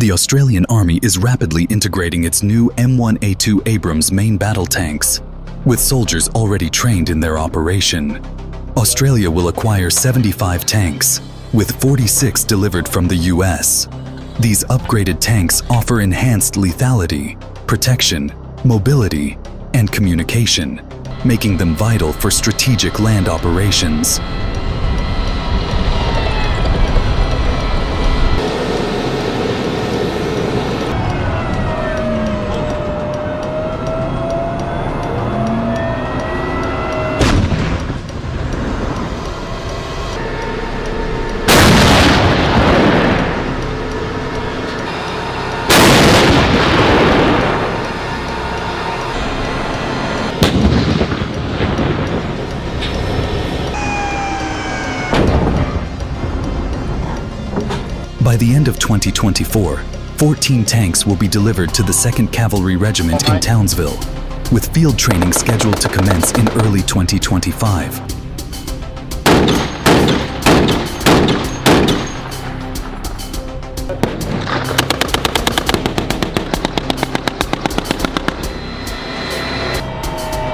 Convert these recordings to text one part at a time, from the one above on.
The Australian Army is rapidly integrating its new M1A2 Abrams main battle tanks, with soldiers already trained in their operation. Australia will acquire 75 tanks, with 46 delivered from the US. These upgraded tanks offer enhanced lethality, protection, mobility, and communication, making them vital for strategic land operations. By the end of 2024, 14 tanks will be delivered to the 2nd Cavalry Regiment in Townsville, with field training scheduled to commence in early 2025.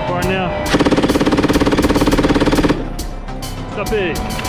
Right now. Stop it.